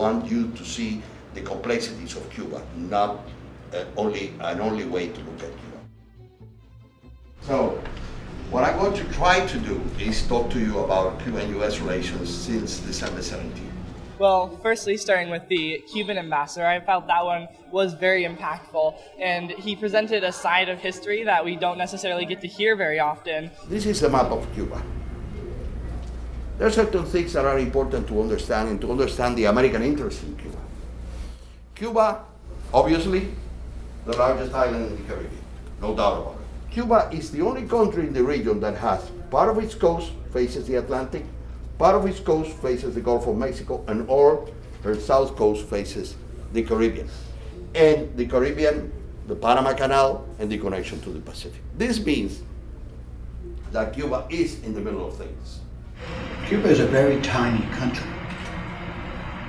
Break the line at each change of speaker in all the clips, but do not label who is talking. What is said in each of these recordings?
want you to see the complexities of Cuba, not uh, only an only way to look at Cuba. So, what I'm going to try to do is talk to you about Cuban-U.S. relations since December 17.
Well, firstly, starting with the Cuban ambassador, I felt that one was very impactful, and he presented a side of history that we don't necessarily get to hear very often.
This is a map of Cuba. There are certain things that are important to understand and to understand the American interest in Cuba. Cuba, obviously, the largest island in the Caribbean, no doubt about it. Cuba is the only country in the region that has part of its coast faces the Atlantic, part of its coast faces the Gulf of Mexico, and all her south coast faces the Caribbean. And the Caribbean, the Panama Canal, and the connection to the Pacific. This means that Cuba is in the middle of things.
Cuba is a very tiny country.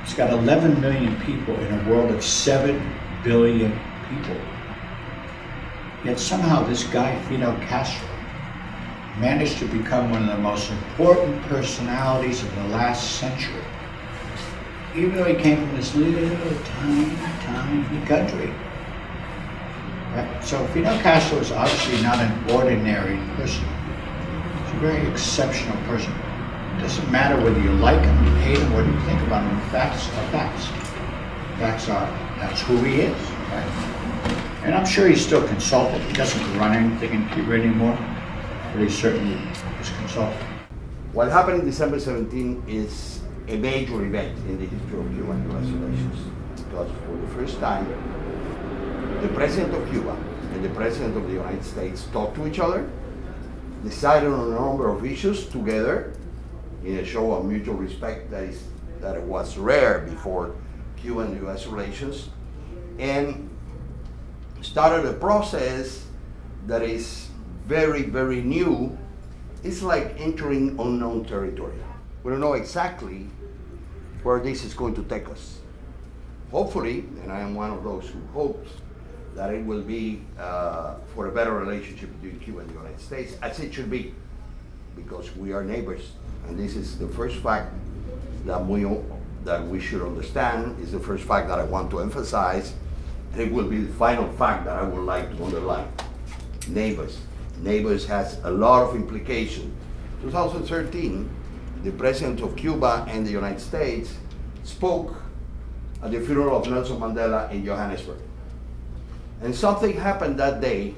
It's got 11 million people in a world of 7 billion people. Yet somehow this guy, Fidel Castro, managed to become one of the most important personalities of the last century. Even though he came from this little, tiny, tiny country. Right? So Fidel Castro is obviously not an ordinary person. He's a very exceptional person. It doesn't matter whether you like him, you hate him, what you think about him. Facts are facts. Facts are, that's who he is. Right? And I'm sure he's still consulted. He doesn't run anything in Cuba anymore, but he certainly is consulted.
What happened in December 17 is a major event in the history of Cuban-U.S. relations because for the first time, the president of Cuba and the president of the United States talked to each other, decided on a number of issues together, a show of mutual respect that, is, that it was rare before Cuban-U.S. relations, and started a process that is very, very new. It's like entering unknown territory. We don't know exactly where this is going to take us. Hopefully, and I am one of those who hopes that it will be uh, for a better relationship between Cuba and the United States, as it should be, because we are neighbors. And this is the first fact that we, that we should understand, is the first fact that I want to emphasize, and it will be the final fact that I would like to underline. Neighbors. Neighbors has a lot of implication. 2013, the president of Cuba and the United States spoke at the funeral of Nelson Mandela in Johannesburg. And something happened that day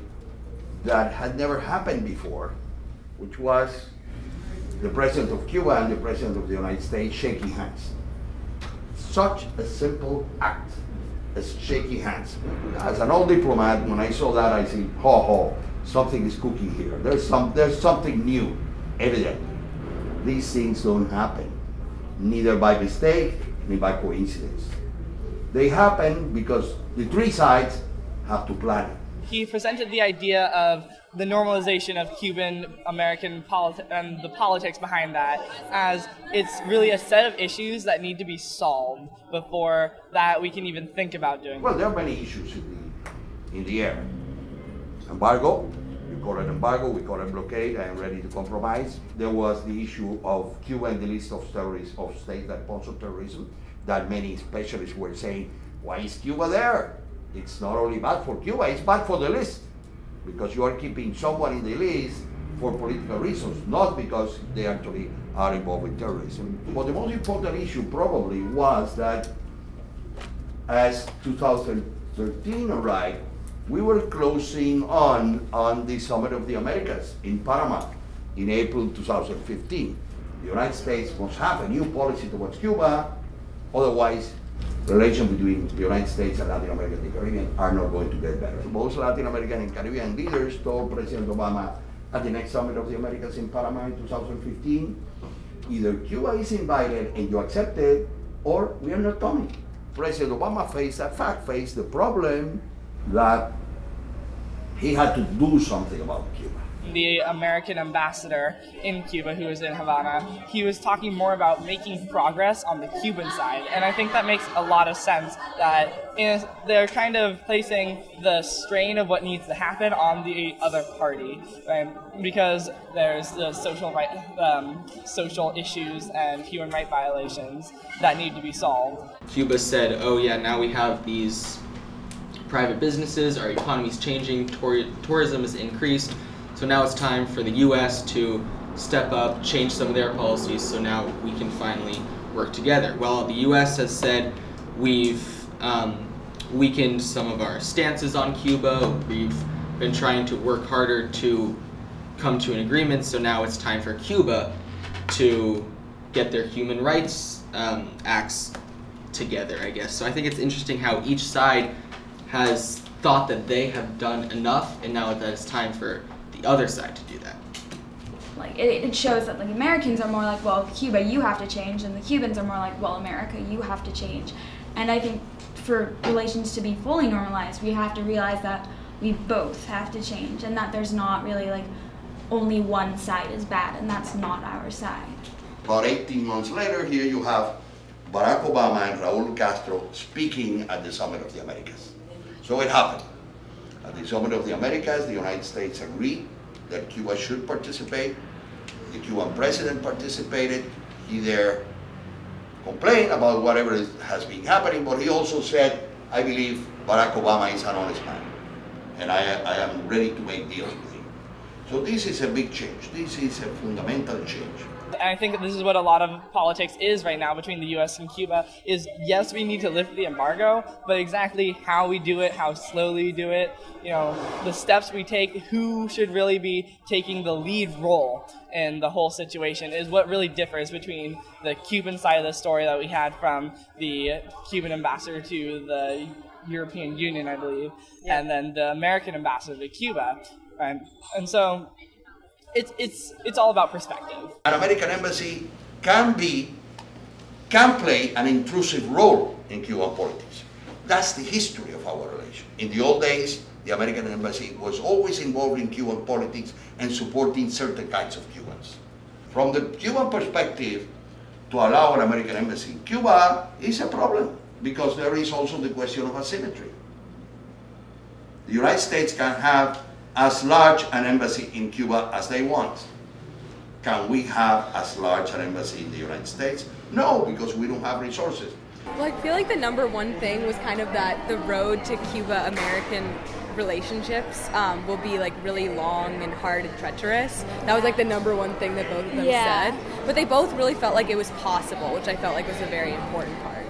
that had never happened before, which was the president of Cuba and the president of the United States shaking hands. Such a simple act as shaking hands. As an old diplomat, when I saw that, I said, ho ho, something is cooking here. There's, some, there's something new, evidently. These things don't happen, neither by mistake, nor by coincidence. They happen because the three sides have to plan it.
He presented the idea of the normalization of Cuban American politics and the politics behind that as it's really a set of issues that need to be solved before that we can even think about doing.
Well, there are many issues in the, in the air. Embargo, we call it embargo, we call it blockade, I am ready to compromise. There was the issue of Cuba in the list of terrorists of states that sponsor terrorism, that many specialists were saying, why is Cuba there? It's not only bad for Cuba, it's bad for the list because you are keeping someone in the list for political reasons, not because they actually are involved with terrorism. But the most important issue probably was that as 2013 arrived, we were closing on on the Summit of the Americas in Panama in April 2015. The United States must have a new policy towards Cuba, otherwise relations between the United States and Latin America and the Caribbean are not going to get better. Both Latin American and Caribbean leaders told President Obama at the next Summit of the Americas in Panama in 2015, either Cuba is invited and you accept it, or we are not coming. President Obama faced that fact, faced the problem that he had to do something about Cuba.
The American ambassador in Cuba, who was in Havana, he was talking more about making progress on the Cuban side. And I think that makes a lot of sense that they're kind of placing the strain of what needs to happen on the other party, right? because there's the social right, um, social issues and human right violations that need to be solved.
Cuba said, "Oh yeah, now we have these private businesses, our economy's changing, tour- tourism has increased, so now it's time for the U.S. to step up, change some of their policies, so now we can finally work together." Well, the U.S. has said we've um, weakened some of our stances on Cuba. We've been trying to work harder to come to an agreement, so now it's time for Cuba to get their human rights um, acts together, I guess. So I think it's interesting how each side has thought that they have done enough, and now that it's time for the other side to do that.
Like it, it shows that like Americans are more like, well, Cuba, you have to change, and the Cubans are more like, well, America, you have to change. And I think for relations to be fully normalized, we have to realize that we both have to change, and that there's not really like only one side is bad, and that's not our side.
About 18 months later, here you have Barack Obama and Raul Castro speaking at the Summit of the Americas. So it happened. At the Summit of the Americas, the United States agreed that Cuba should participate. The Cuban president participated. He there complained about whatever has been happening, but he also said, I believe Barack Obama is an honest man, and I, I am ready to make deals with him. So this is a big change. This is a fundamental change.
And I think this is what a lot of politics is right now between the U.S. and Cuba. Is yes, we need to lift the embargo, but exactly how we do it, how slowly we do it, you know, the steps we take, who should really be taking the lead role in the whole situation is what really differs between the Cuban side of the story that we had from the Cuban ambassador to the European Union, I believe, yeah. and then the American ambassador to Cuba. Right? And so it's it's it's all about perspective.
An American embassy can be can play an intrusive role in Cuban politics. That's the history of our relation. In the old days, the American embassy was always involved in Cuban politics and supporting certain kinds of Cubans. From the Cuban perspective, to allow an American embassy in Cuba is a problem because there is also the question of asymmetry. The United States can have as large an embassy in Cuba as they want. Can we have as large an embassy in the United States? No, because we don't have resources.
Well, I feel like the number one thing was kind of that the road to Cuba American relationships um, will be like really long and hard and treacherous. That was like the number one thing that both of them yeah. said. But they both really felt like it was possible, which I felt like was a very important part.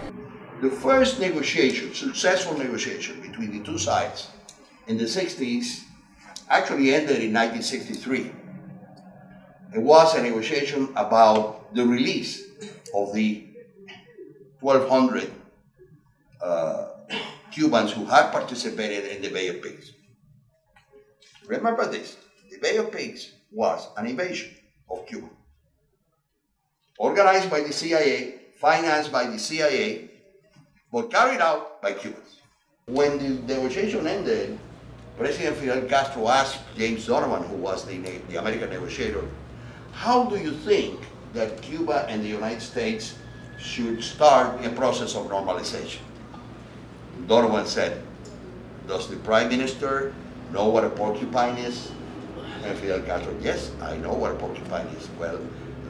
The first negotiation, successful negotiation between the two sides in the 60s actually ended in 1963. It was a negotiation about the release of the 1,200 uh, Cubans who had participated in the Bay of Pigs. Remember this, the Bay of Pigs was an invasion of Cuba. Organized by the CIA, financed by the CIA, but carried out by Cubans. When the negotiation ended, President Fidel Castro asked James Donovan, who was the, the American negotiator, how do you think that Cuba and the United States should start a process of normalization? Donovan said, does the Prime Minister know what a porcupine is? And Fidel Castro, yes, I know what a porcupine is. Well,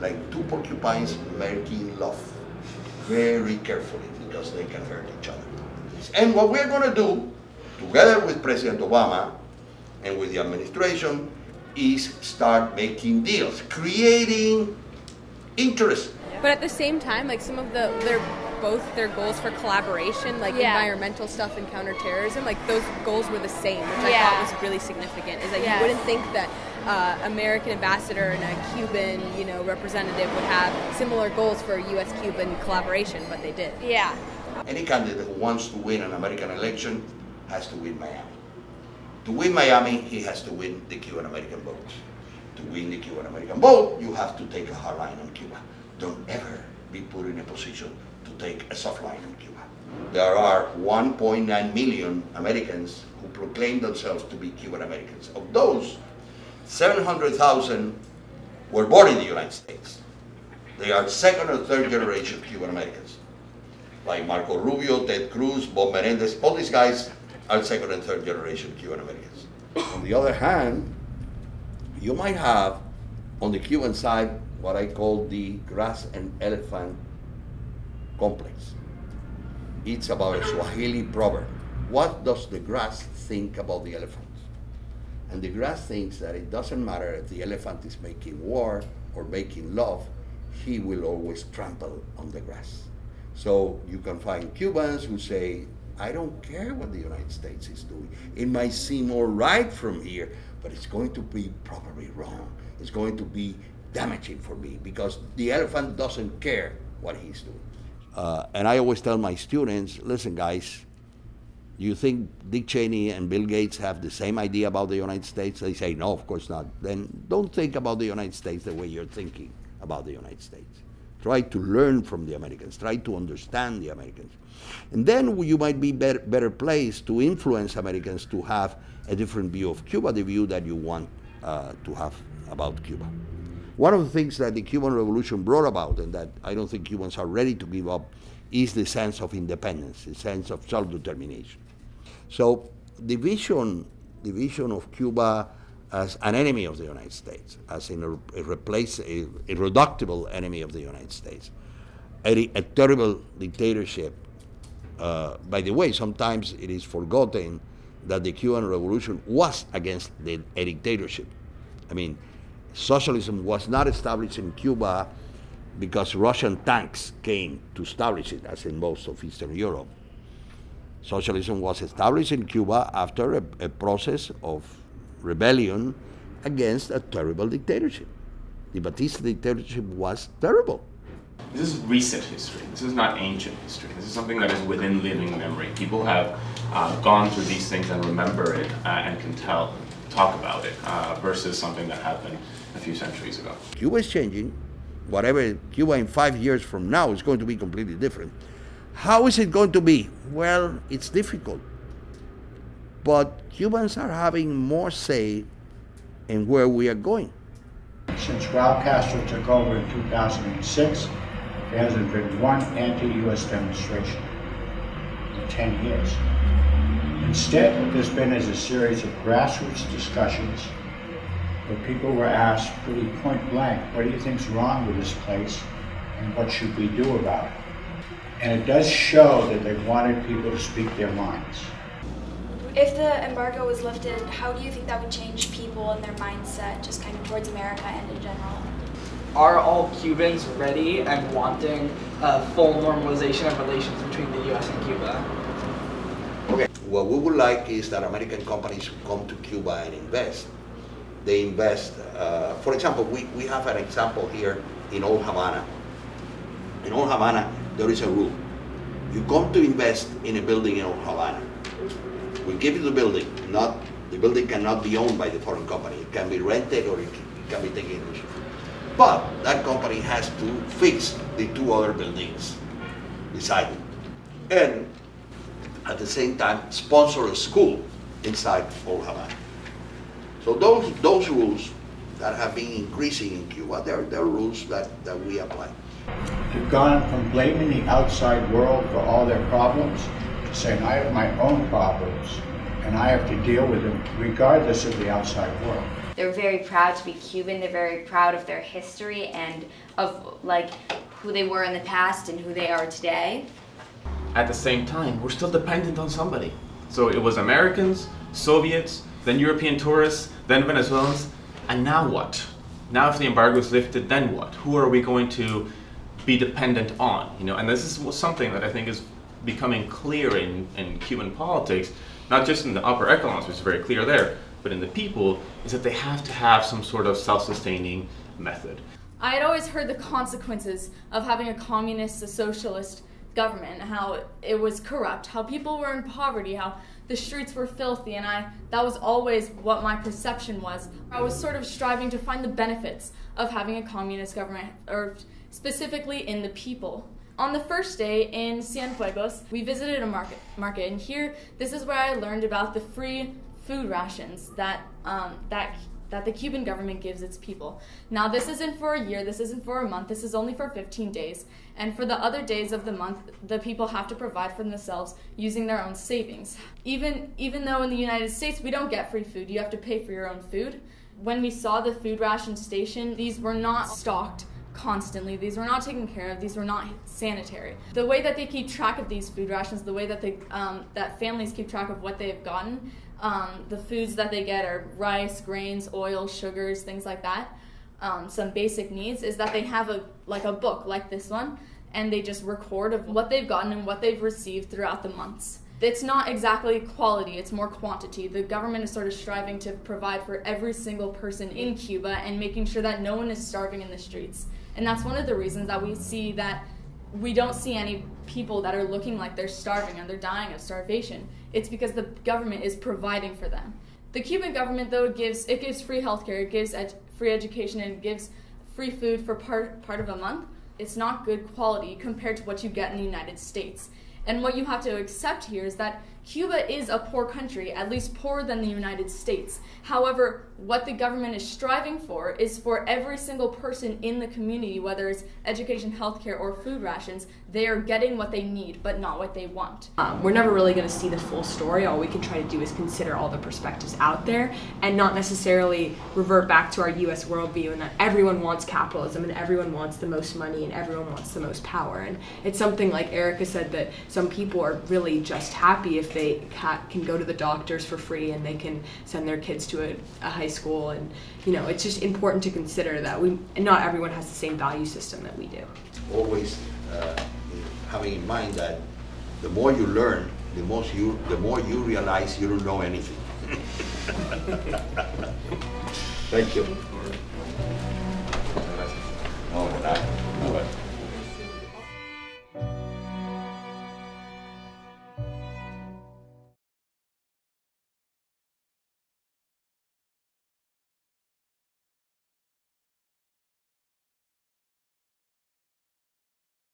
like two porcupines making love very carefully because they can hurt each other. And what we're going to do together with President Obama and with the administration, is start making deals, creating interest.
But at the same time, like some of the their both their goals for collaboration, like yeah. environmental stuff and counterterrorism, like those goals were the same, which yeah. I thought was really significant. Is that yes. you wouldn't think that uh, American ambassador and a Cuban, you know, representative would have similar goals for U.S.-Cuban collaboration, but they did.
Yeah.
Any candidate who wants to win an American election has to win Miami. To win Miami, he has to win the Cuban American vote. To win the Cuban American vote, you have to take a hard line on Cuba. Don't ever be put in a position to take a soft line on Cuba. There are 1.9 million Americans who proclaim themselves to be Cuban Americans. Of those, 700,000 were born in the United States. They are second or third generation Cuban Americans. Like Marco Rubio, Ted Cruz, Bob Menendez, all these guys are second and third generation Cuban Americans. On the other hand, you might have on the Cuban side what I call the grass and elephant complex. It's about a Swahili proverb. What does the grass think about the elephant? And the grass thinks that it doesn't matter if the elephant is making war or making love, he will always trample on the grass. So you can find Cubans who say, I don't care what the United States is doing. It might seem all right from here, but it's going to be probably wrong. It's going to be damaging for me because the elephant doesn't care what he's doing. Uh, and I always tell my students, listen, guys, you think Dick Cheney and Bill Gates have the same idea about the United States? They say, no, of course not. Then don't think about the United States the way you're thinking about the United States. Try to learn from the Americans. Try to understand the Americans. And then you might be better, better placed to influence Americans to have a different view of Cuba, the view that you want uh, to have about Cuba. One of the things that the Cuban Revolution brought about, and that I don't think Cubans are ready to give up, is the sense of independence, the sense of self-determination. So the vision, the vision of Cuba as an enemy of the United States, as in a, a replace, a irreducible enemy of the United States, a, a terrible dictatorship. Uh, by the way, sometimes it is forgotten that the Cuban Revolution was against the, a dictatorship. I mean, socialism was not established in Cuba because Russian tanks came to establish it, as in most of Eastern Europe. Socialism was established in Cuba after a, a process of rebellion against a terrible dictatorship. The Batista dictatorship was terrible.
This is recent history. This is not ancient history. This is something that is within living memory. People have uh, gone through these things and remember it uh, and can tell, talk about it, uh, versus something that happened a few centuries ago.
Cuba is changing. Whatever Cuba in five years from now is going to be completely different. How is it going to be? Well, it's difficult. But Cubans are having more say in where we are going.
Since Raul Castro took over in 2006, there hasn't been one anti-U.S. demonstration in 10 years. Instead, what there's been is a series of grassroots discussions where people were asked pretty point blank, what do you think's wrong with this place and what should we do about it? And it does show that they wanted people to speak their minds.
If the embargo was lifted, how do you think that would change people and their mindset just kind of towards America and in general?
Are all Cubans ready and wanting a full normalization of relations between the U.S. and Cuba?
Okay. What we would like is that American companies come to Cuba and invest. They invest, uh, for example, we, we have an example here in Old Havana. In Old Havana, there is a rule. You come to invest in a building in Old Havana. We give you the building, not the building cannot be owned by the foreign company. It can be rented or it can be taken But that company has to fix the two other buildings beside it. And at the same time, sponsor a school inside Old Havana. So those, those rules that have been increasing in Cuba, they're, they're rules that, that we apply.
They've gone from blaming the outside world for all their problems saying, I have my own problems and I have to deal with them regardless of the outside world.
They're very proud to be Cuban. They're very proud of their history and of like who they were in the past and who they are today.
At the same time, we're still dependent on somebody. So it was Americans, Soviets, then European tourists, then Venezuelans, and now what? Now if the embargo is lifted, then what? Who are we going to be dependent on? You know, and this is something that I think is becoming clear in, in Cuban politics, not just in the upper echelons, which is very clear there, but in the people, is that they have to have some sort of self-sustaining method.
I had always heard the consequences of having a communist, a socialist government, how it was corrupt, how people were in poverty, how the streets were filthy, and I that was always what my perception was. I was sort of striving to find the benefits of having a communist government, or specifically in the people. On the first day in Cienfuegos, we visited a market, market, and here, this is where I learned about the free food rations that um, that that the Cuban government gives its people. Now, this isn't for a year, this isn't for a month, this is only for 15 days. And for the other days of the month, the people have to provide for themselves using their own savings. Even, even though in the United States we don't get free food, you have to pay for your own food. When we saw the food ration station, these were not stocked constantly. These were not taken care of. These were not sanitary. The way that they keep track of these food rations, the way that they um, that families keep track of what they've gotten, um, the foods that they get are rice, grains, oil, sugars, things like that. Um, some basic needs is that they have a like a book like this one, and they just record of what they've gotten and what they've received throughout the months it's not exactly quality, it's more quantity. The government is sort of striving to provide for every single person in Cuba and making sure that no one is starving in the streets. And that's one of the reasons that we see that we don't see any people that are looking like they're starving and they're dying of starvation. It's because the government is providing for them. The Cuban government, though, gives it gives free healthcare, it gives ed- free education, and it gives free food for part part of a month. It's not good quality compared to what you get in the United States. And what you have to accept here is that Cuba is a poor country, at least poorer than the United States. However, what the government is striving for is for every single person in the community, whether it's education, healthcare, or food rations, they are getting what they need, but not what they want.
Um, we're never really going to see the full story. All we can try to do is consider all the perspectives out there and not necessarily revert back to our US worldview and that everyone wants capitalism and everyone wants the most money and everyone wants the most power. And it's something like Erica said that some people are really just happy if they can go to the doctors for free and they can send their kids to a, a high school. And, you know, it's just important to consider that we not everyone has the same value system that we do.
Always. Uh, having in mind that the more you learn, the most you the more you realize you don't know anything. Thank you.